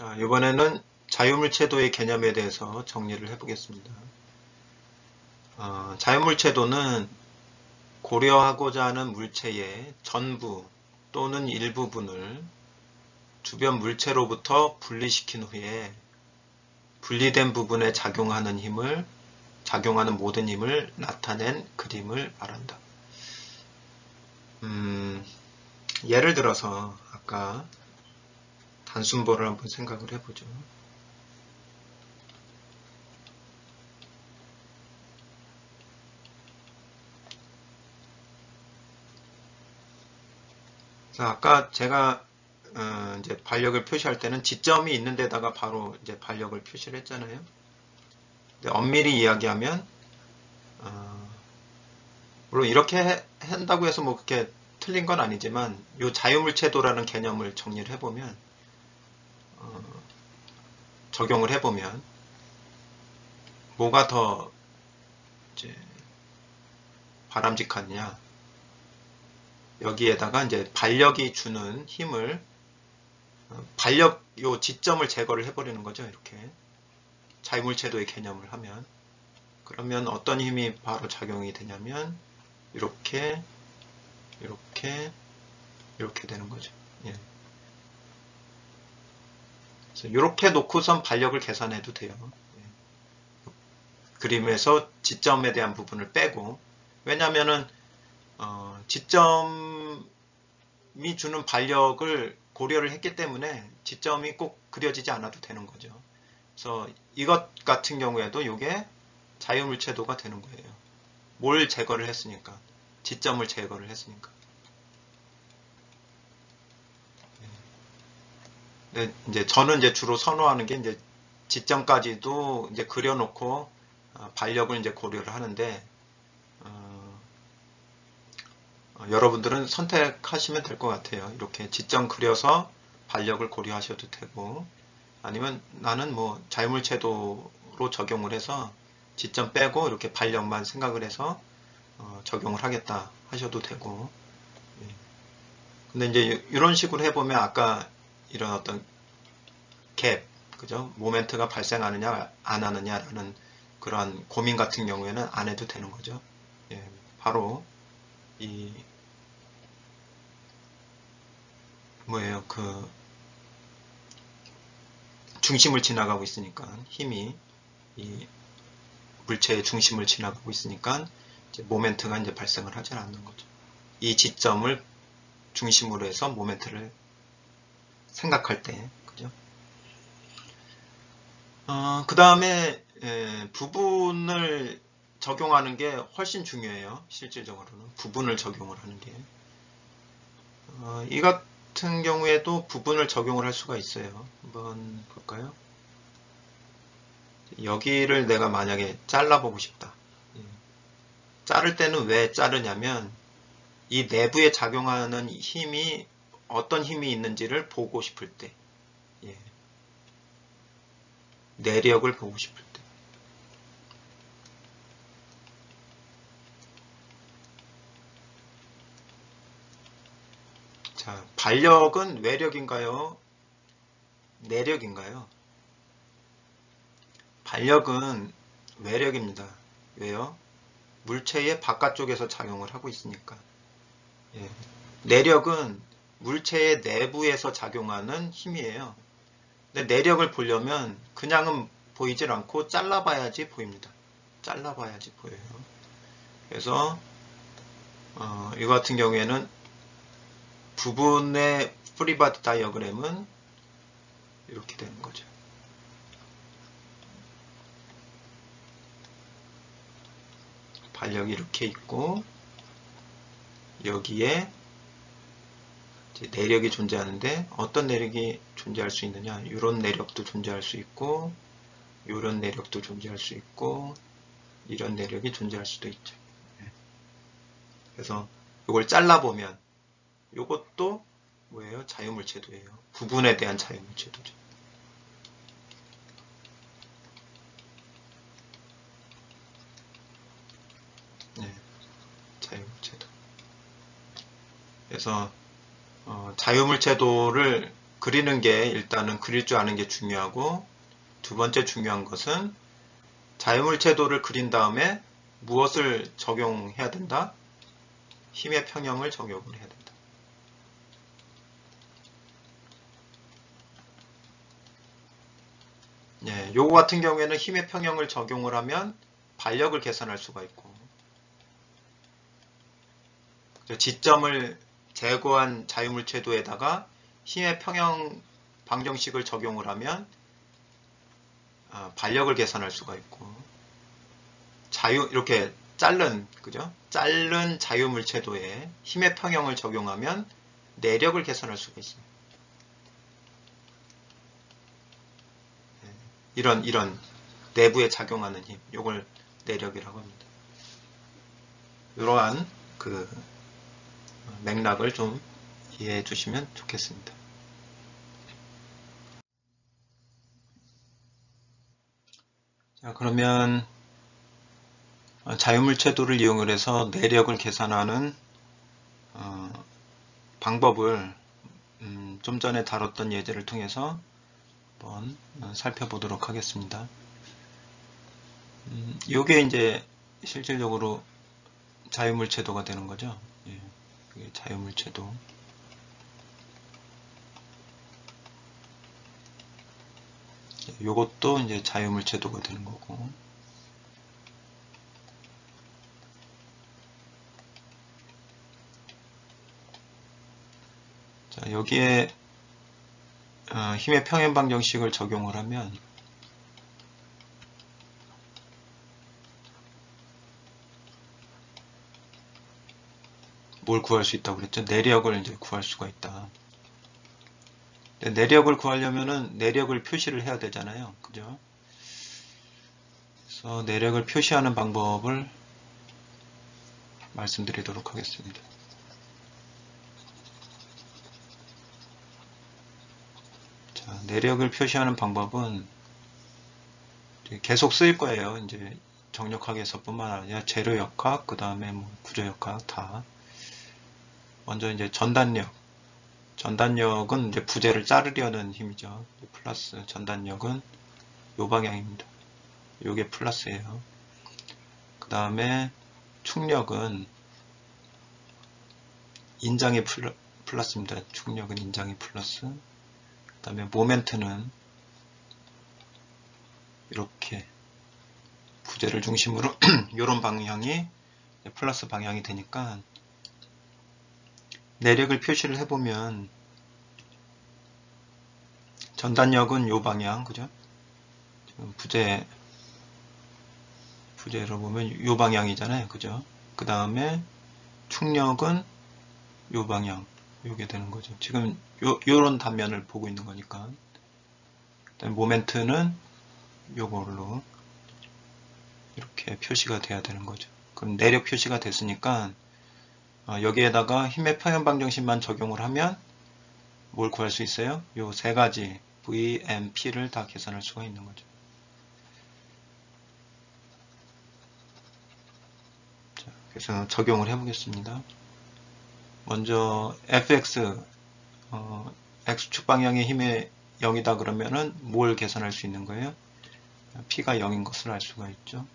자, 이번에는 자유물체도의 개념에 대해서 정리를 해보겠습니다. 어, 자유물체도는 고려하고자 하는 물체의 전부 또는 일부분을 주변 물체로부터 분리시킨 후에 분리된 부분에 작용하는 힘을 작용하는 모든 힘을 나타낸 그림을 말한다. 음, 예를 들어서 아까 단순보를 한번 생각을 해보죠. 자, 아까 제가 어, 이제 반력을 표시할 때는 지점이 있는 데다가 바로 이제 반력을 표시를 했잖아요. 엄밀히 이야기하면 어, 물론 이렇게 해, 한다고 해서 뭐 그렇게 틀린 건 아니지만 이 자유물체도라는 개념을 정리를 해보면 어, 적용을 해보면 뭐가 더 이제 바람직하냐? 여기에다가 이제 반력이 주는 힘을 어, 반력 요 지점을 제거를 해버리는 거죠 이렇게. 자유물체도의 개념을 하면. 그러면 어떤 힘이 바로 작용이 되냐면 이렇게 이렇게 이렇게 되는 거죠. 예. 이렇게 놓고선 반력을 계산해도 돼요. 예. 그림에서 지점에 대한 부분을 빼고 왜냐하면 어, 지점이 주는 반력을 고려를 했기 때문에 지점이 꼭 그려지지 않아도 되는 거죠. 그래서 이것 같은 경우에도 이게 자유물체도가 되는 거예요. 뭘 제거를 했으니까 지점을 제거를 했으니까 이제 저는 이제 주로 선호하는 게 이제 지점까지도 이제 그려놓고 어, 반력을 이제 고려를 하는데 어, 어, 여러분들은 선택하시면 될 것 같아요. 이렇게 지점 그려서 반력을 고려하셔도 되고 아니면 나는 뭐 자유물체도로 적용을 해서 지점 빼고 이렇게 반력만 생각을 해서 어, 적용을 하겠다 하셔도 되고 예. 근데 이제 이런 식으로 해보면 아까 이런 어떤 갭, 그죠? 모멘트가 발생하느냐, 안 하느냐라는 그러한 고민 같은 경우에는 안 해도 되는 거죠. 예, 바로 이 뭐예요? 그 중심을 지나가고 있으니까 힘이 이 물체의 중심을 지나가고 있으니까 이제 모멘트가 이제 발생을 하지 않는 거죠. 이 지점을 중심으로 해서 모멘트를 생각할 때, 그죠? 어, 그 다음에 부분을 적용하는 게 훨씬 중요해요. 실질적으로는 부분을 적용을 하는 게. 어, 이 같은 경우에도 부분을 적용을 할 수가 있어요. 한번 볼까요? 여기를 내가 만약에 잘라보고 싶다. 예. 자를 때는 왜 자르냐면 이 내부에 작용하는 힘이 어떤 힘이 있는지를 보고 싶을 때 예. 내력을 보고 싶을 때 자, 반력은 외력인가요? 내력인가요? 반력은 외력입니다. 왜요? 물체의 바깥쪽에서 작용을 하고 있으니까. 예. 내력은 물체의 내부에서 작용하는 힘이에요. 근데 내력을 보려면 그냥은 보이질 않고 잘라봐야지 보입니다. 잘라봐야지 보여요. 그래서 어, 이 같은 경우에는 부분의 free body diagram은 이렇게 되는 거죠. 반력이 이렇게 있고 여기에 내력이 존재하는데 어떤 내력이 존재할 수 있느냐? 이런 내력도 존재할 수 있고 이런 내력도 존재할 수 있고 이런 내력이 존재할 수도 있죠. 네. 그래서 이걸 잘라보면 이것도 뭐예요? 자유물체도예요. 부분에 대한 자유물체도죠. 네, 자유물체도. 그래서 어, 자유물체도를 그리는 게 일단은 그릴 줄 아는 게 중요하고 두 번째 중요한 것은 자유물체도를 그린 다음에 무엇을 적용해야 된다? 힘의 평형을 적용을 해야 된다. 예, 요거 같은 경우에는 힘의 평형을 적용을 하면 발력을 계산할 수가 있고 지점을 제거한 자유물체도에다가 힘의 평형 방정식을 적용을 하면 어, 발력을 계산할 수가 있고 자유 이렇게 자른 그죠? 자른 자유물체도에 힘의 평형을 적용하면 내력을 계산할 수가 있어요. 네, 이런 이런 내부에 작용하는 힘, 이걸 내력이라고 합니다. 이러한 그 맥락을 좀 이해해 주시면 좋겠습니다. 자, 그러면 자유물체도를 이용을 해서 내력을 계산하는 어, 방법을 음, 좀 전에 다뤘던 예제를 통해서 한번 살펴보도록 하겠습니다. 음, 이게 이제 실질적으로 자유물체도가 되는 거죠. 예, 자유물체도. 요것도 이제 자유물체도가 되는 거고 자 여기에 어, 힘의 평행 방정식을 적용을 하면 뭘 구할 수 있다고 그랬죠? 내력을 이제 구할 수가 있다. 내력을 구하려면은 내력을 표시를 해야 되잖아요. 그죠? 그래서 내력을 표시하는 방법을 말씀드리도록 하겠습니다. 자, 내력을 표시하는 방법은 계속 쓰일 거예요. 이제 정력학에서뿐만 아니라 재료역학, 그 다음에 뭐 구조 역학 다. 먼저 이제 전단력, 전단력은 이제 부재를 자르려는 힘이죠. 플러스 전단력은 요 방향입니다. 요게 플러스예요. 그 다음에 축력은 인장이 플러스입니다. 축력은 인장이 플러스. 그 다음에 모멘트는 이렇게 부재를 중심으로 이런 방향이 플러스 방향이 되니까 내력을 표시를 해보면 전단력은 요 방향 그죠? 부재 부재로 보면 요 방향이잖아요 그죠? 그 다음에 축력은 요 방향 요게 되는 거죠 지금 요, 요런 단면을 보고 있는 거니까 모멘트는 요걸로 이렇게 표시가 돼야 되는 거죠 그럼 내력 표시가 됐으니까 어, 여기에다가 힘의 평형 방정식만 적용을 하면 뭘 구할 수 있어요? 요 세 가지 V, M, P를 다 계산할 수가 있는 거죠. 자, 그래서 적용을 해보겠습니다. 먼저 fx 어, x축 방향의 힘의 0이다 그러면은 뭘 계산할 수 있는 거예요? p가 0인 것을 알 수가 있죠.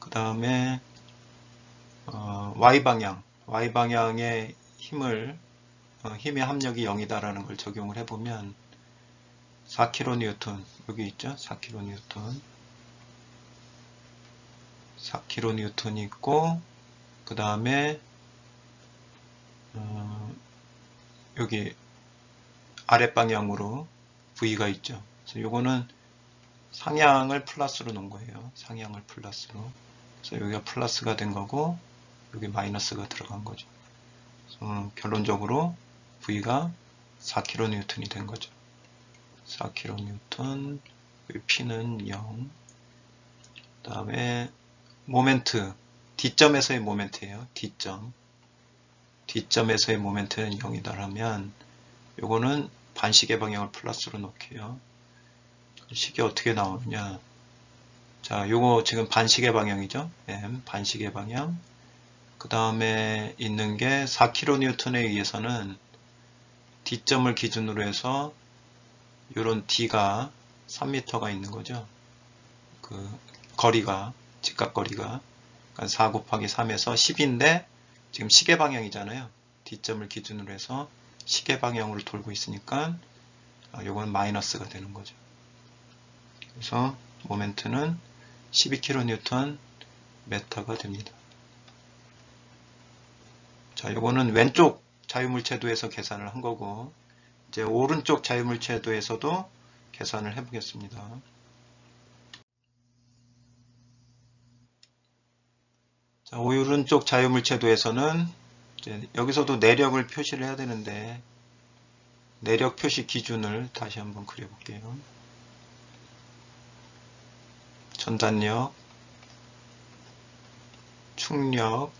그 다음에 어, y 방향 y방향의 힘을 어, 힘의 합력이 0이다라는 걸 적용을 해보면 4kN 여기 있죠? 4kN 4kN 있고 그 다음에 어, 여기 아랫방향으로 V가 있죠. 그래서 요거는 상향을 플러스로 놓은 거예요. 상향을 플러스로. 그래서 여기가 플러스가 된 거고 여기 마이너스가 들어간 거죠. 어, 결론적으로 V가 4kN 된 거죠. 4kN, P는 0. 그 다음에 모멘트, D점에서의 모멘트예요. D점. D점에서의 모멘트는 0이다라면 요거는 반시계 방향을 플러스로 놓게요. 식이 어떻게 나오느냐. 자, 요거 지금 반시계 방향이죠. M, 반시계 방향. 그 다음에 있는 게 4kN에 의해서는 D점을 기준으로 해서 이런 D가 3m가 있는 거죠. 그 거리가 직각 거리가 그러니까 4 곱하기 3에서 10인데 지금 시계 방향이잖아요. D점을 기준으로 해서 시계 방향으로 돌고 있으니까 이건 마이너스가 되는 거죠. 그래서 모멘트는 12kN 메타가 됩니다. 자, 요거는 왼쪽 자유물체도에서 계산을 한 거고 이제 오른쪽 자유물체도에서도 계산을 해 보겠습니다. 자, 오른쪽 자유물체도에서는 여기서도 내력을 표시를 해야 되는데 내력 표시 기준을 다시 한번 그려볼게요. 전단력, 충력,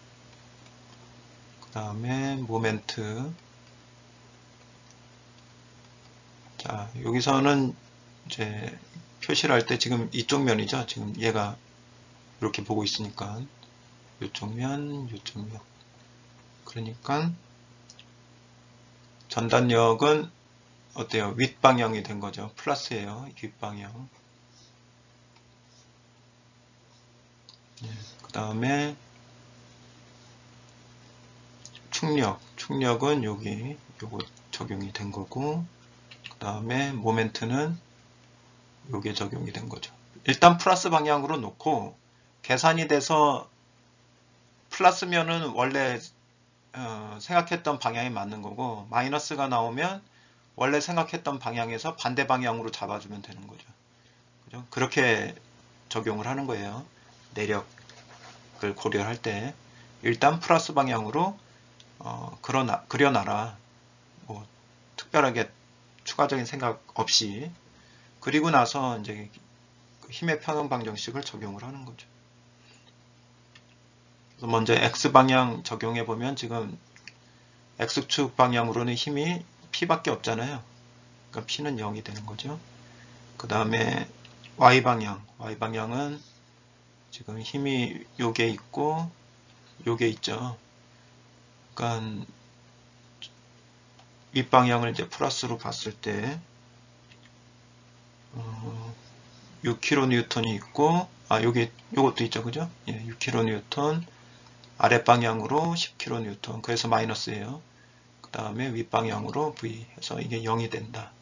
그 다음에 모멘트. 자, 여기서는 이제 표시를 할 때 지금 이쪽 면이죠. 지금 얘가 이렇게 보고 있으니까 이쪽 면, 이쪽 면. 그러니까 전단력은 어때요? 윗방향이 된 거죠. 플러스예요. 윗방향. 네, 그 다음에 충력. 충력은 여기 요거 적용이 된 거고 그 다음에 모멘트는 요게 적용이 된 거죠. 일단 플러스 방향으로 놓고 계산이 돼서 플러스면은 원래 어, 생각했던 방향이 맞는 거고 마이너스가 나오면 원래 생각했던 방향에서 반대 방향으로 잡아주면 되는 거죠. 그죠? 그렇게 적용을 하는 거예요. 내력을 고려할 때 일단 플러스 방향으로 어, 그러나, 그려놔라. 뭐 특별하게 추가적인 생각 없이 그리고 나서 이제 그 힘의 평형 방정식을 적용을 하는 거죠. 먼저 X방향 적용해 보면 지금 X축 방향으로는 힘이 P밖에 없잖아요. 그러니까 P는 0이 되는 거죠. 그 다음에 Y방향, Y방향은 지금 힘이 요게 있고 요게 있죠. 그러니까 윗방향을 이제 플러스로 봤을 때 어, 6kN이 있고 아 여기 요것도 있죠 그죠 예, 6kN 아랫방향으로 10kN 그래서 마이너스예요. 그 다음에 윗방향으로 V 해서 이게 0이 된다.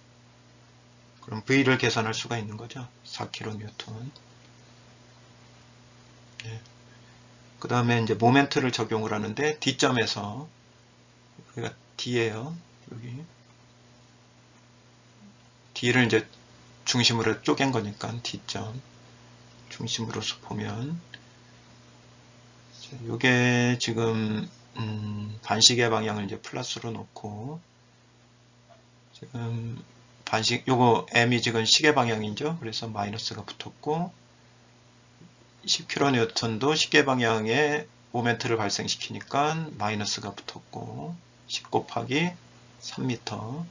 그럼 V를 계산할 수가 있는 거죠. 4kN 예. 그 다음에 이제 모멘트를 적용을 하는데 D점에서 여기가 D예요. 여기 D를 이제 중심으로 쪼갠 거니까 D점 중심으로서 보면 이게 지금 음, 반시계 방향을 이제 플러스로 놓고 지금 반식 요거 m이 지금 시계 방향이죠. 그래서 마이너스가 붙었고 10kN도 시계 방향에 모멘트를 발생시키니까 마이너스가 붙었고 10 곱하기 3m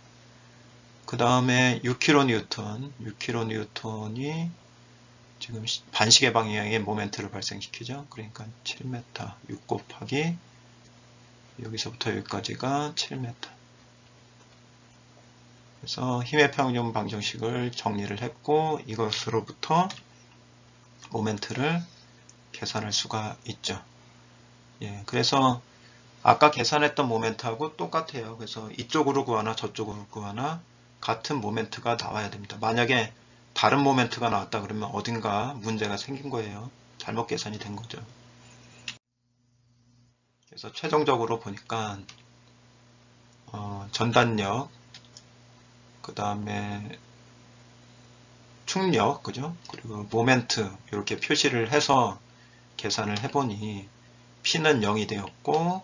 그 다음에 6kN 6kN이 지금 반시계 방향의 모멘트를 발생시키죠. 그러니까 7m 6 곱하기 여기서부터 여기까지가 7m 그래서 힘의 평균 방정식을 정리를 했고 이것으로부터 모멘트를 계산할 수가 있죠. 예, 그래서 아까 계산했던 모멘트하고 똑같아요. 그래서 이쪽으로 구하나 저쪽으로 구하나 같은 모멘트가 나와야 됩니다. 만약에 다른 모멘트가 나왔다 그러면 어딘가 문제가 생긴 거예요. 잘못 계산이 된 거죠. 그래서 최종적으로 보니까 어, 전단력 그 다음에 충력 그죠 그리고 모멘트 이렇게 표시를 해서 계산을 해보니 P는 0이 되었고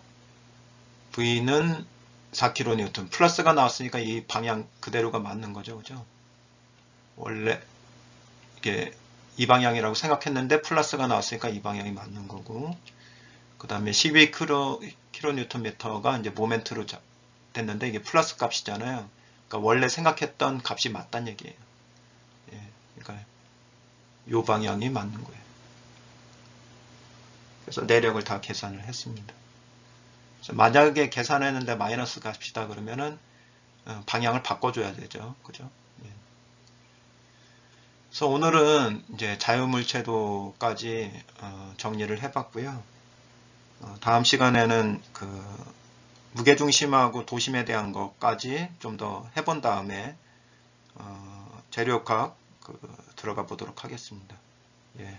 V는 4kN 플러스가 나왔으니까 이 방향 그대로가 맞는 거죠 그죠 원래 이게 이 방향이라고 생각했는데 플러스가 나왔으니까 이 방향이 맞는 거고 그 다음에 12kNm가 이제 모멘트로 됐는데 이게 플러스 값이잖아요. 그러니까 원래 생각했던 값이 맞다는 얘기예요. 그러니까 요 방향이 맞는 거예요. 그래서 내력을 다 계산을 했습니다. 만약에 계산했는데 마이너스 값이다 그러면은 어, 방향을 바꿔줘야 되죠. 그죠? 예. 그래서 오늘은 이제 자유물체도까지 어, 정리를 해봤고요. 어, 다음 시간에는 그 무게중심하고 도심에 대한 것까지 좀 더 해본 다음에 재료학 그 들어가 보도록 하겠습니다. 예.